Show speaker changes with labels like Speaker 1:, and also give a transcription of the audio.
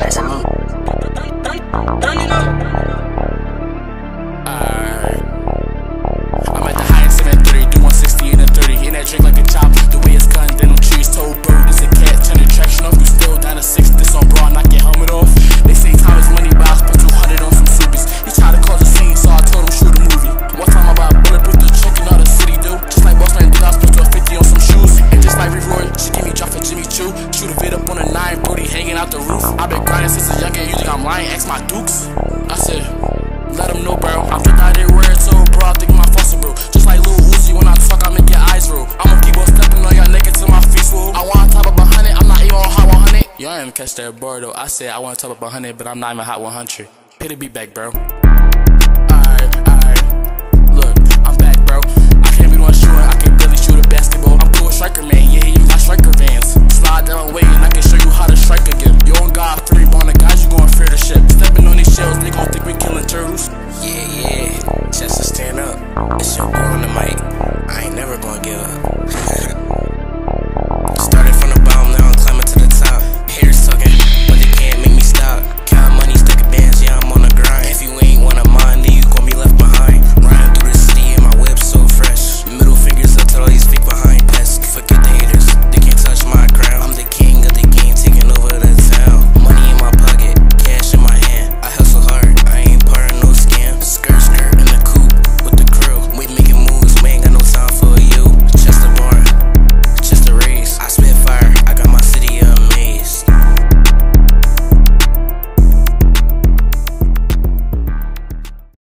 Speaker 1: Better me.
Speaker 2: I'm out the roof. i been grinding since a young age, you think I'm lying? Ask my dukes. I said, let them know, bro. I'm just out there wearing so, bro. I think my fossil, bro. Just like Lil Uzi, when I talk, I make your eyes roll. I'ma keep on stepping on y'all naked till my feet swole. I want to top a hundred, I'm not even on hot 100. Y'all ain't catch that bar though. I said I want to top a hundred, but I'm not even hot 100. Hit the beat back, bro. so